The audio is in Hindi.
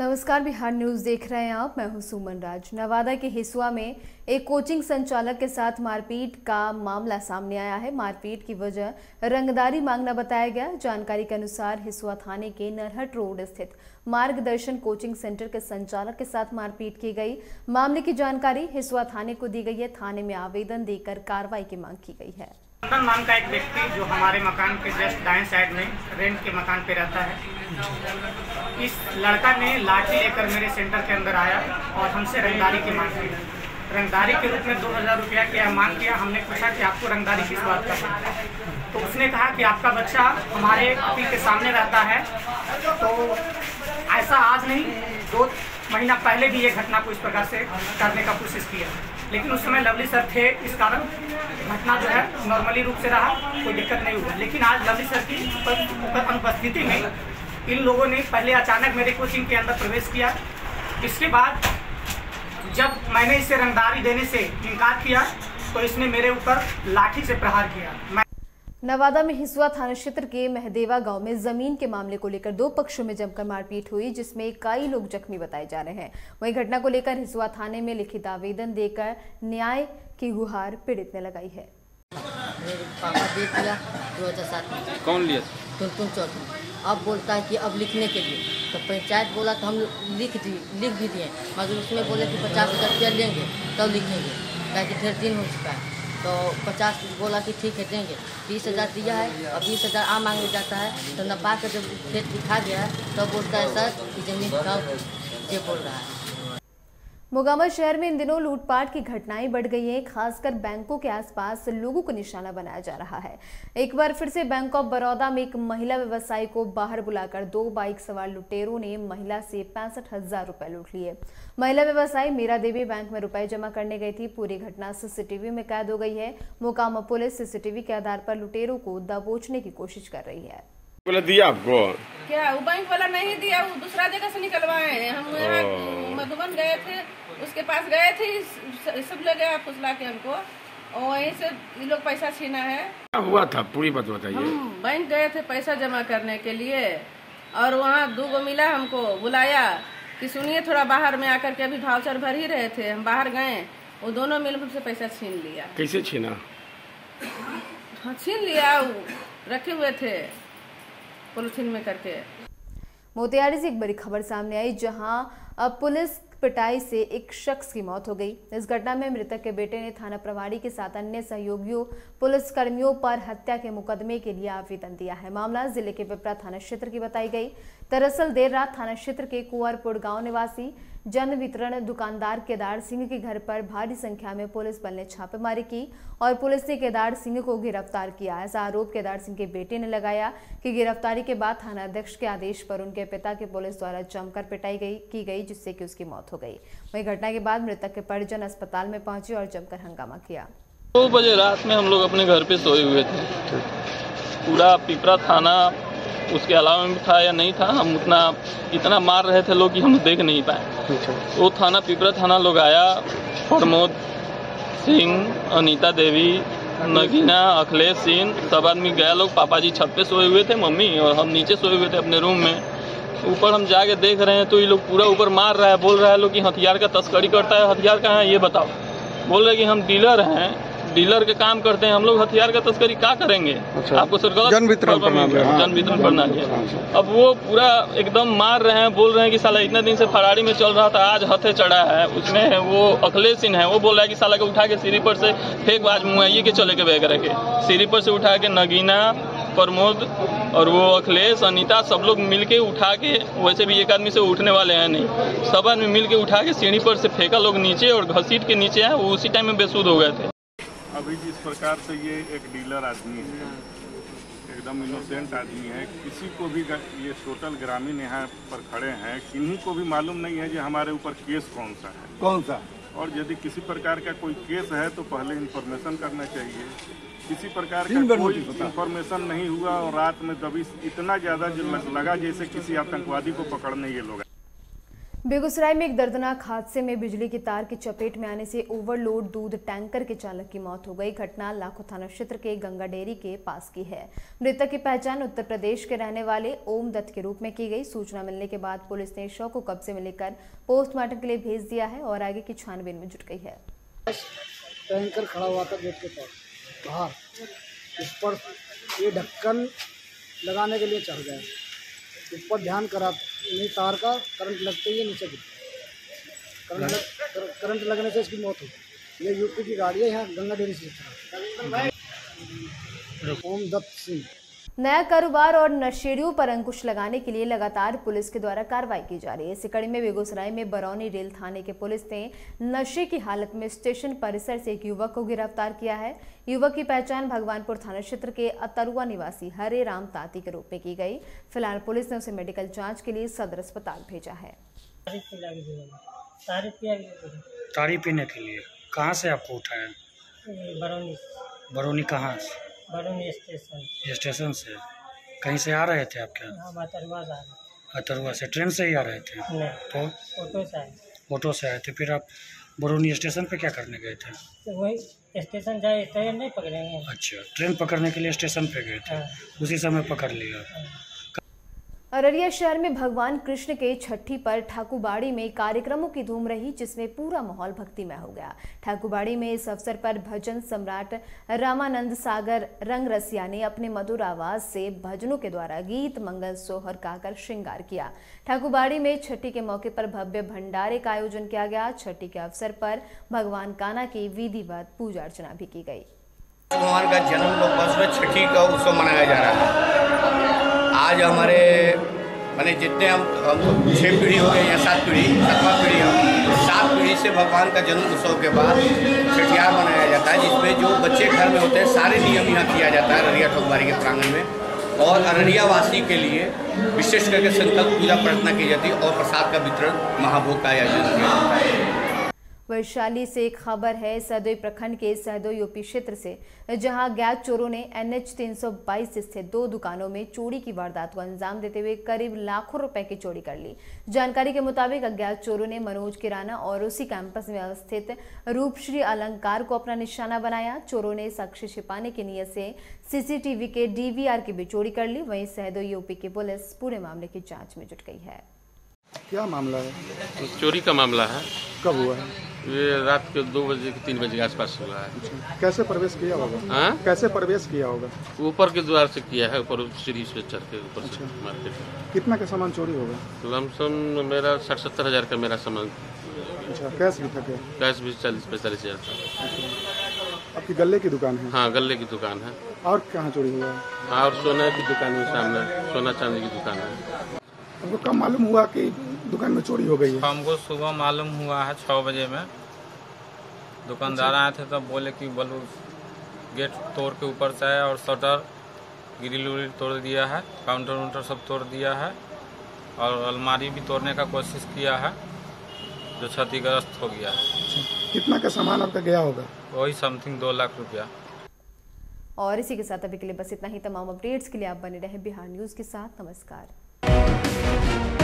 नमस्कार, बिहार न्यूज़ देख रहे हैं आप। मैं हूँ सुमन राज। नवादा के हिसुआ में एक कोचिंग संचालक के साथ मारपीट का मामला सामने आया है। मारपीट की वजह रंगदारी मांगना बताया गया। जानकारी के अनुसार हिसुआ थाने के नरहट रोड स्थित मार्गदर्शन कोचिंग सेंटर के संचालक के साथ मारपीट की गई। मामले की जानकारी हिसुआ थाने को दी गई है। थाने में आवेदन देकर कार्रवाई की मांग की गई है। चंदन नाम का एक व्यक्ति जो हमारे मकान के जस्ट दाएँ साइड में रेंट के मकान पे रहता है। इस लड़का ने लाठी लेकर मेरे सेंटर के अंदर आया और हमसे रंगदारी की मांग की। रंगदारी के रूप में दो हज़ार रुपया की मांग किया, हमने पूछा कि आपको रंगदारी किस बात का है? तो उसने कहा कि आपका बच्चा हमारे पति के सामने रहता है। तो ऐसा आज नहीं, दो महीना पहले भी ये घटना को इस प्रकार से करने का कोशिश किया। लेकिन उस समय लवली सर थे, इस कारण घटना जो है नॉर्मली रूप से रहा, कोई दिक्कत नहीं हुआ लेकिन आज लवली सर की अनुपस्थिति में इन लोगों ने पहले अचानक मेरे कोचिंग के अंदर प्रवेश किया। इसके बाद जब मैंने इसे रंगदारी देने से इनकार किया तो इसने मेरे ऊपर लाठी से प्रहार किया। मैं नवादा में हिसुआ थाना क्षेत्र के महदेवा गाँव में ज़मीन के मामले को लेकर दो पक्षों में जमकर मारपीट हुई जिसमें कई लोग जख्मी बताए जा रहे हैं। वहीं घटना को लेकर हिसुआ थाने में लिखित आवेदन देकर न्याय की गुहार पीड़ित ने लगाई है। पापा दे दिया दो हज़ार सात में कौन लिया? टुनटुन अब बोलता है कि अब लिखने के लिए। तो पंचायत बोला तो हम लिख दी लिख भी दिए। मगर उसमें बोले कि पचास हज़ार रुपया लेंगे तब तो लिखेंगे ताकि ढेर दिन हो चुका है। तो पचास बोला कि ठीक है, देंगे। बीस हज़ार दिया है और बीस हज़ार आम मांगने जाता है। तो नपा कर जब खेत दिखा गया है तब बोलता है सर कि ज़मीन गाँव ये बोल रहा है। मोगामा शहर में इन दिनों लूटपाट की घटनाएँ बढ़ गई हैं खासकर बैंकों के आसपास लोगों को निशाना बनाया जा रहा है। एक बार फिर से बैंक ऑफ़ बड़ौदा में एक महिला व्यवसायी को बाहर बुलाकर दो बाइक सवार लुटेरों ने महिला से पैंसठ हज़ार रुपए लूट लिए। महिला व्यवसायी मीरा देवी बैंक में रुपए जमा करने गई थी। पूरी घटना सीसीटीवी में कैद हो गई है। मोकामा पुलिस सीसीटीवी के आधार पर लुटेरों को दबोचने की कोशिश कर रही है। बोला दिया आपको? क्या वो बैंक वाला नहीं दिया वो दूसरा जगह से निकलवाए हैं। हम यहाँ मधुबन गए थे। उसके पास गए थे सब लोग गया फुसला के हमको और वहीं से ये लोग पैसा छीना है। क्या हुआ था? पूरी बात बताइए। हम बैंक गए थे पैसा जमा करने के लिए और वहाँ दो गो मिला हमको बुलाया कि सुनिए थोड़ा बाहर में आकर के अभी भावचर भर ही रहे थे हम बाहर गए वो दोनों मिल से पैसा छीन लिया। कैसे छीना? हाँ छीन लिया वो रखे हुए थे पोलिथीन में करके। मोतिहारी से एक बड़ी खबर सामने आई जहाँ अब पुलिस पिटाई से एक शख्स की मौत हो गई। इस घटना में मृतक के बेटे ने थाना प्रभारी के साथ अन्य सहयोगियों, पुलिसकर्मियों पर हत्या के मुकदमे के लिए आवेदन दिया है। मामला ज़िले के पिपरा थाना क्षेत्र की बताई गई। दरअसल देर रात थाना क्षेत्र के कुंवरपुर गाँव निवासी जन वितरण दुकानदार केदार सिंह के घर पर भारी संख्या में पुलिस बल ने छापेमारी की और पुलिस ने केदार सिंह को गिरफ़्तार किया। ऐसा आरोप केदार सिंह के बेटे ने लगाया कि गिरफ्तारी के बाद थाना अध्यक्ष के आदेश पर उनके पिता के पुलिस द्वारा जमकर पिटाई गई, की गई, जिससे कि उसकी मौत हो गई। वही घटना के बाद मृतक के परिजन अस्पताल में पहुँचे और जमकर हंगामा किया। दो बजे रात में हम लोग अपने घर पे सोए हुए थे। पूरा पिपरा थाना उसके अलावा में था या नहीं था हम उतना इतना मार रहे थे लोग कि हम देख नहीं पाए। वो थाना पिपरा थाना लोग आया प्रमोद सिंह अनीता देवी नगीना अखिलेश सिंह सब आदमी गया लोग। पापा जी छत पे सोए हुए थे मम्मी और हम नीचे सोए हुए थे अपने रूम में। ऊपर हम जाके देख रहे हैं तो ये लोग पूरा ऊपर मार रहा है बोल रहा है लोग कि हथियार का तस्करी करता है हथियार कहाँ है ये बताओ। बोल रहे कि हम डीलर हैं डीलर के काम करते हैं हम लोग हथियार का तस्करी क्या करेंगे अच्छा। आपको सर गलत जन वितरण प्रणाली, हाँ। जन वितरण प्रणाली है। अब वो पूरा एकदम मार रहे हैं बोल रहे हैं कि साला इतने दिन से फरारी में चल रहा था आज हथे चढ़ा है उसमें है वो अखिलेश सिंह है वो बोल रहा है कि साला के उठा के सीढ़ी पर से फेंक आज मुआइये के चले के बैग रखे सीढ़ी पर से उठा के नगीना प्रमोद और वो अखिलेश अनिता सब लोग मिलके उठा के वैसे भी एक आदमी से उठने वाले हैं नहीं सब आदमी मिल के उठा के सीढ़ी पर से फेंका लोग नीचे और घसीट के नीचे है वो उसी टाइम में बेसुध हो गए थे अभी जिस प्रकार से ये एक डीलर आदमी है एकदम इनोसेंट आदमी है किसी को भी ये टोटल ग्रामीण यहाँ पर खड़े हैं किन्हीं को भी मालूम नहीं है कि हमारे ऊपर केस कौन सा है। कौन सा? और यदि किसी प्रकार का कोई केस है तो पहले इंफॉर्मेशन करना चाहिए। किसी प्रकार का कोई है। इंफॉर्मेशन नहीं हुआ और रात में दबिश इतना ज़्यादा लगा जैसे किसी आतंकवादी को पकड़ने ये लोग बेगूसराय में एक दर्दनाक हादसे में बिजली की तार की चपेट में आने से ओवरलोड दूध टैंकर के चालक की मौत हो गई। घटना लाखों थाना क्षेत्र के गंगा डेयरी के पास की है। मृतक की पहचान उत्तर प्रदेश के रहने वाले ओम दत्त के रूप में की गई। सूचना मिलने के बाद पुलिस ने शव को कब्जे में लेकर पोस्टमार्टम के लिए भेज दिया है और आगे की छानबीन में जुट गई है। टैंकर खड़ा हुआ था गेट के पास ढक्कन लगाने के लिए चढ़ ऊपर ध्यान करा नहीं तार का करंट लगते ही नीचे करंट लग, करंट लगने से इसकी मौत हो गई। ये यूपी की गाड़ी है यहाँ गंगा डेरी से। ओम दत्त सिंह। नया कारोबार और नशेड़ियों पर अंकुश लगाने के लिए लगातार पुलिस के द्वारा कार्रवाई की जा रही है। इसी कड़ी में बेगूसराय में बरौनी रेल थाने के पुलिस ने नशे की हालत में स्टेशन परिसर से एक युवक को गिरफ़्तार किया है। युवक की पहचान भगवानपुर थाना क्षेत्र के अतरुआ निवासी हरे राम ताती के रूप में की गई। फ़िलहाल पुलिस ने उसे मेडिकल जाँच के लिए सदर अस्पताल भेजा है। तारी पीने के लिए। कहाँ से आपको उठाया? बरौनी बरौनी कहाँ से? बरौनी स्टेशन स्टेशन से। कहीं से आ रहे थे आप क्या जा अतरुआ से। ट्रेन से ही आ रहे थे? नहीं तो? ऑटो से आए। ऑटो से आए थे। फिर आप बरौनी स्टेशन पे क्या करने गए थे? तो वही स्टेशन जाए ट्रेन नहीं पकड़ेंगे। अच्छा ट्रेन पकड़ने के लिए स्टेशन पे गए थे। हाँ। उसी समय पकड़ लिया। अररिया शहर में भगवान कृष्ण के छठी पर ठाकुरबाड़ी में कार्यक्रमों की धूम रही, जिसमें पूरा माहौल भक्तिमय हो गया। ठाकुरबाड़ी में इस अवसर पर भजन सम्राट रामानंद सागर रंग रसिया ने अपने मधुर आवाज़ से भजनों के द्वारा गीत, मंगल सोहर गाकर श्रृंगार किया। ठाकुरबाड़ी में छठी के मौके पर भव्य भंडारे का आयोजन किया गया। छठी के अवसर पर भगवान काना की विधिवत पूजा अर्चना भी की गई। भगवान का जन्म छठी का उत्सव मनाया जा रहा है। आज हमारे, माने जितने हम हम छः पीढ़ी हो गए या सात पीढ़ी, सातवां पीढ़ी हम सात पीढ़ी से भगवान का जन्म उत्सव के बाद छठियार मनाया जाता है, जिसमें जो बच्चे घर में होते हैं, सारे नियम यहाँ किया जाता है अररिया ठोकबारी के प्रांगण में। और अररिया वासी के लिए विशेष करके संकल्प पूजा प्रार्थना की जाती है और प्रसाद का वितरण महाभोग का आयोजन किया जाता है। वैशाली से एक खबर है सहदोई प्रखंड के सहदोई यूपी क्षेत्र से जहाँ गैस चोरों ने एनएच 322 स्थित दो दुकानों में चोरी की वारदात को अंजाम देते हुए करीब लाखों रुपए की चोरी कर ली। जानकारी के मुताबिक अज्ञात चोरों ने मनोज किराना और उसी कैंपस में अवस्थित रूपश्री अलंकार को अपना निशाना बनाया। चोरों ने साक्ष्य छिपाने की नीयत से सीसीटीवी के डीवीआर की भी चोरी कर ली। वहीं सहदोई यूपी की पुलिस पूरे मामले की जाँच में जुट गई है। क्या मामला है? चोरी का मामला है। कब हुआ है? ये रात के दो बजे के तीन बजे के आसपास हुआ है। कैसे प्रवेश किया होगा? हाँ? कैसे प्रवेश किया होगा? ऊपर के द्वार से किया है ऊपर सीढ़ी से चढ़ के ऊपर से मार्केट। कितना का सामान चोरी होगा? लमसम मेरा साठ सत्तर हज़ार का मेरा सामान। अच्छा कैश भी था कैश भी चालीस पैंतालीस हज़ार था। आपकी गले की दुकान है? हाँ गले की दुकान है। और कहाँ चोरी हुआ? है और सोना की दुकान है सामने सोना चांदी की दुकान है। हमको कब मालूम हुआ कि दुकान में चोरी हो गई है। हमको सुबह मालूम हुआ है छः बजे में। दुकानदार आए थे तब बोले कि बोलो गेट तोड़ के ऊपर से आए और शटर ग्रिल उरिल तोड़ दिया है काउंटर वाउंटर सब तोड़ दिया है और अलमारी भी तोड़ने का कोशिश किया है जो क्षतिग्रस्त हो गया है। कितना का सामान आपका गया होगा? वही समथिंग दो लाख रुपया। और इसी के साथ अभी के लिए बस इतना ही तमाम अपडेट्स के लिए आप बने रहे बिहार न्यूज़ के साथ नमस्कार।